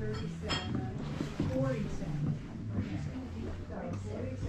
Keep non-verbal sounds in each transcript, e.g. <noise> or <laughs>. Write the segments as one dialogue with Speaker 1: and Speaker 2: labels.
Speaker 1: 37, 47. So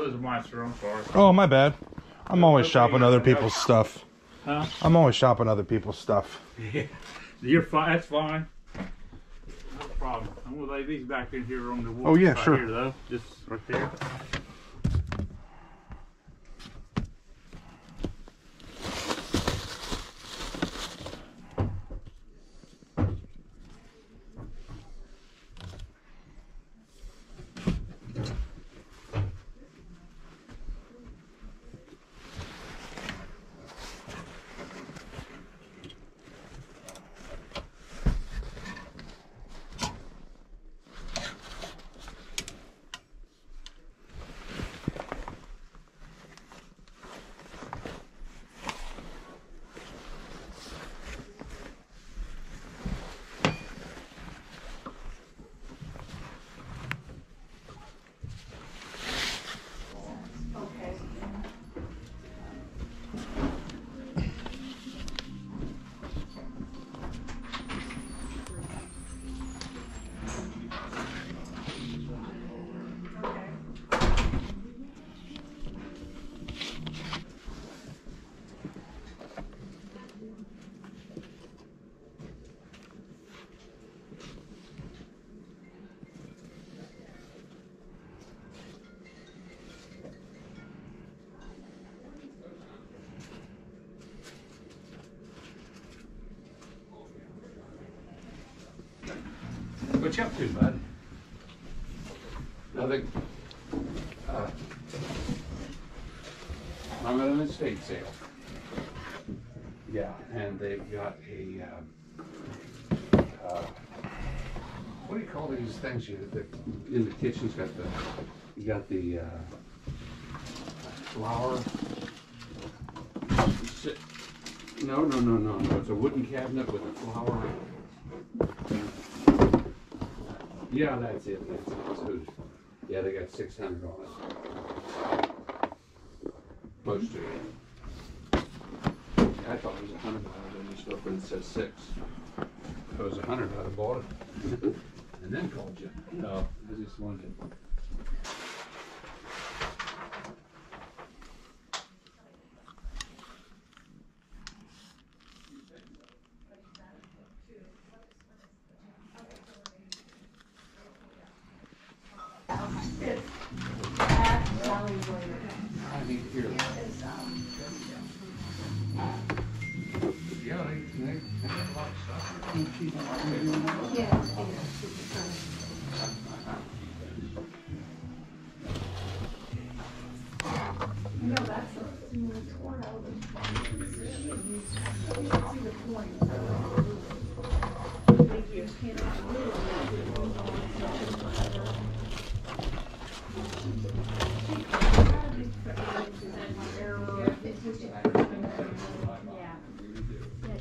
Speaker 2: those are mine, sir. I'm sorry.
Speaker 3: Oh, my bad. I'm always shopping other people's stuff.
Speaker 2: Huh?
Speaker 3: I'm always shopping other people's stuff. <laughs>
Speaker 2: You're fine. That's fine. No problem. I'm gonna lay these back in here on the wall.
Speaker 3: Oh, yeah,
Speaker 2: right
Speaker 3: sure.
Speaker 2: Here, though, just right there.
Speaker 4: What you up to, bud? Nothing. Uh, I'm at an estate sale. Yeah, and they've got a, um, uh, what do you call these things you, the, in the kitchen's got the, you got the, uh, flour. No, no, no, no, no, it's a wooden cabinet with a flower. Yeah, that's it, that's it. So, yeah, they got six hundred on it. Close to it. I thought it was a hundred dollars on the stuff, but it says six. If it was a hundred, I'd have bought it. <laughs> And then called you. No, I just wanted.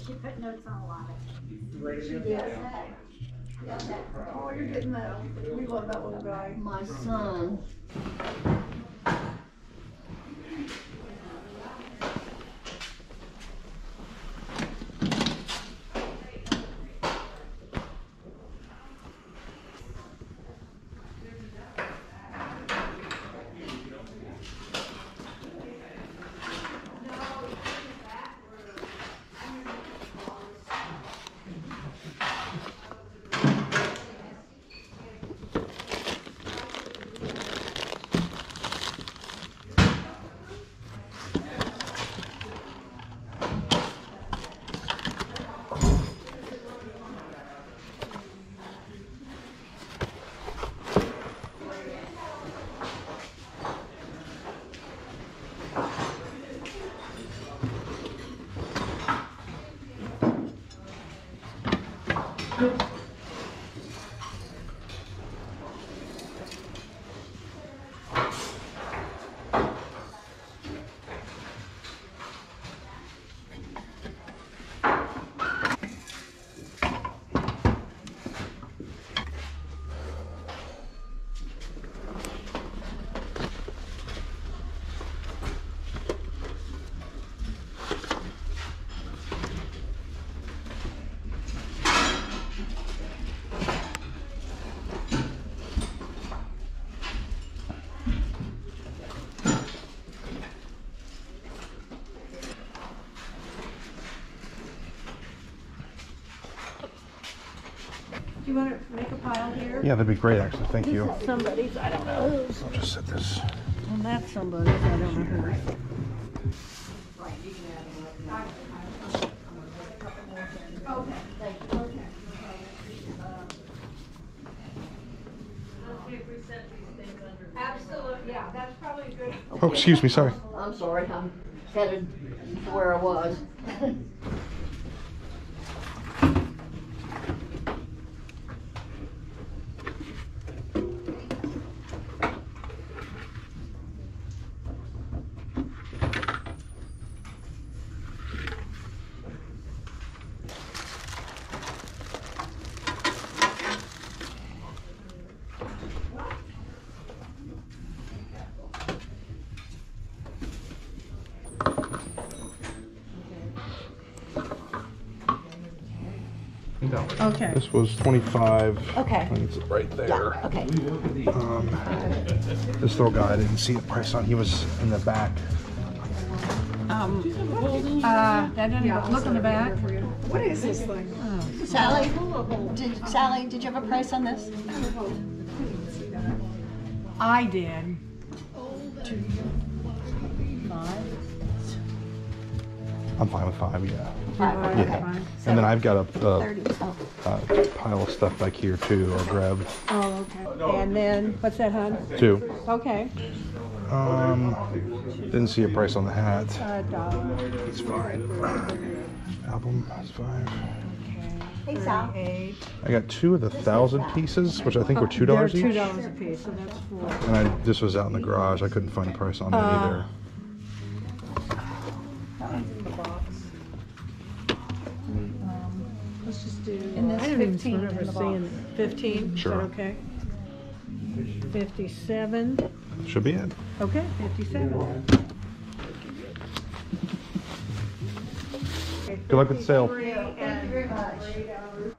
Speaker 1: She put notes on a lot of it.
Speaker 5: Yes. Oh, you're getting that. We love that little guy.
Speaker 6: My son.
Speaker 5: Do you want to make a pile here?
Speaker 3: Yeah, that'd be great, actually. Thank you.
Speaker 6: Somebody's, I don't know whose.
Speaker 3: I'll just set this.
Speaker 6: Well, that's somebody's, I don't know whose.
Speaker 5: Absolutely, yeah, that's probably good.
Speaker 3: Oh, excuse me. Sorry.
Speaker 6: I'm sorry, I'm headed to where I was. <laughs>
Speaker 5: Okay.
Speaker 3: This was 25.
Speaker 6: Okay.
Speaker 3: I think it's right there.
Speaker 6: Okay.
Speaker 3: Um, this little guy, I didn't see the price on. He was in the back.
Speaker 5: Um, uh, that didn't even look in the back. What is this thing?
Speaker 7: Sally, did, Sally, did you have a price on this?
Speaker 5: I did.
Speaker 3: I'm fine with five, yeah.
Speaker 7: Five,
Speaker 3: Yeah. And then I've got a, a,
Speaker 7: Thirty, oh.
Speaker 3: a pile of stuff back here too. I'll grab
Speaker 5: Oh, okay. And then, what's that, hon?
Speaker 3: two.
Speaker 5: Okay.
Speaker 3: Um, didn't see a price on the hat.
Speaker 5: A dollar.
Speaker 3: It's fine. Album, that's five.
Speaker 7: Hey, Sal.
Speaker 5: Eight.
Speaker 3: I got two of the thousand pieces, which I think were two dollars
Speaker 5: They're
Speaker 3: each.
Speaker 5: dollars a piece, so that's four.
Speaker 3: And I, this was out in the garage. I couldn't find a price on that
Speaker 5: Uh,
Speaker 3: either.
Speaker 5: That one's in the box. Um, Let's just do.
Speaker 7: And this
Speaker 5: I don't even
Speaker 7: 15 in
Speaker 5: remember
Speaker 7: the
Speaker 5: seeing it. Fifteen? Is
Speaker 3: Sure.
Speaker 5: that okay? Fifty-seven.
Speaker 3: Should be it.
Speaker 5: Okay, fifty-seven.
Speaker 3: Good luck with the sale.
Speaker 5: Three and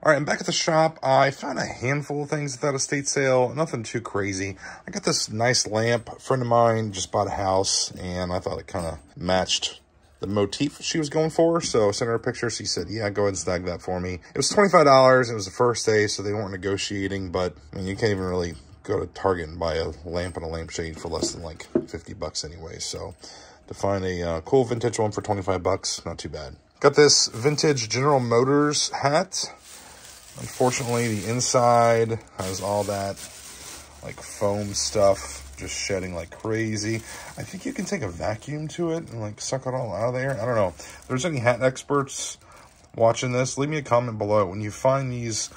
Speaker 3: All right, I'm back at the shop. I found a handful of things at that estate sale. Nothing too crazy. I got this nice lamp. A friend of mine just bought a house, and I thought it kind of matched the motif she was going for. So I sent her a picture. She said, yeah, go ahead and snag that for me. It was $25. It was the first day, so they weren't negotiating. But, I mean, you can't even really go to Target and buy a lamp and a lampshade for less than like 50 bucks anyway. So to find a uh, cool vintage one for 25 bucks, not too bad. Got this vintage General Motors hat. Unfortunately, the inside has all that like foam stuff just shedding like crazy. I think you can take a vacuum to it and like suck it all out of there. I don't know. If there's any hat experts watching this, leave me a comment below. When you find these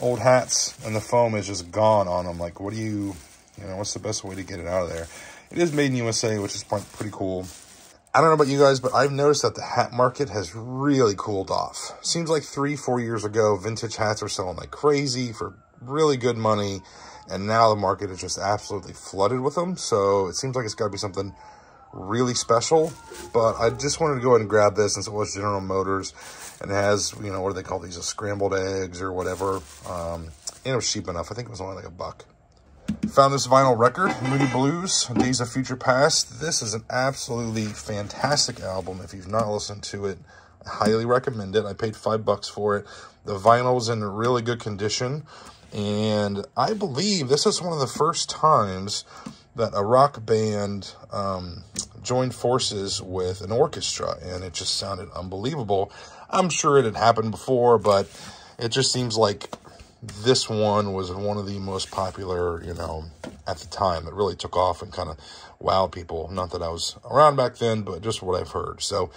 Speaker 3: old hats and the foam is just gone on them, like what do you, you know, what's the best way to get it out of there? It is made in USA, which is pretty cool. I don't know about you guys, but I've noticed that the hat market has really cooled off. Seems like three, four years ago, vintage hats were selling like crazy for really good money. And now the market is just absolutely flooded with them. So it seems like it's got to be something really special. But I just wanted to go ahead and grab this since it was General Motors. And has, you know, what do they call these? scrambled eggs or whatever. Um, and it was cheap enough. I think it was only like a buck. Found this vinyl record, Moody Blues, Days of Future Past. This is an absolutely fantastic album. If you've not listened to it, highly recommend it. I paid five bucks for it. The vinyl's in really good condition. And I believe this is one of the first times that a rock band um, joined forces with an orchestra. And it just sounded unbelievable. I'm sure it had happened before, but it just seems like this one was one of the most popular, you know, at the time that really took off and kind of wowed people. Not that I was around back then, but just what I've heard. So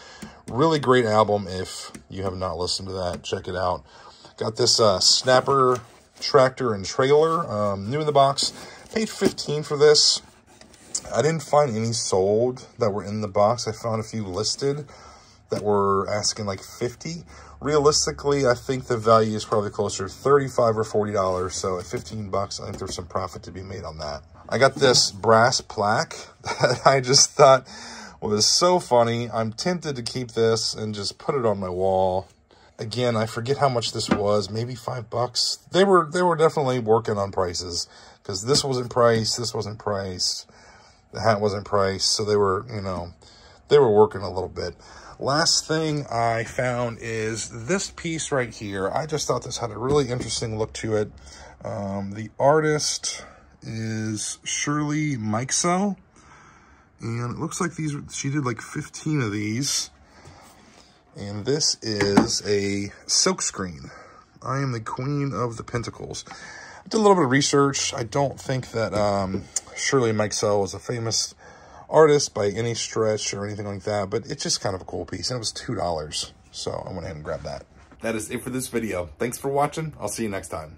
Speaker 3: really great album. If you have not listened to that, check it out. Got this uh, Snapper tractor and trailer, um, new in the box. Paid 15 for this. I didn't find any sold that were in the box. I found a few listed that were asking like 50 realistically, I think the value is probably closer to 35 or $40. So at 15 bucks, I think there's some profit to be made on that. I got this brass plaque <laughs> that I just thought was so funny. I'm tempted to keep this and just put it on my wall. Again, I forget how much this was, maybe five bucks. They were they were definitely working on prices because this wasn't priced, this wasn't priced, the hat wasn't priced, so they were, you know, they were working a little bit. Last thing I found is this piece right here. I just thought this had a really interesting look to it. Um, the artist is Shirley Mikesell. And it looks like these, she did like 15 of these. And this is a silk screen. I am the queen of the pentacles. I did a little bit of research. I don't think that um, Shirley Mikesell was a famous artist by any stretch or anything like that, but it's just kind of a cool piece. And it was $2. So I went ahead and grabbed that. That is it for this video. Thanks for watching. I'll see you next time.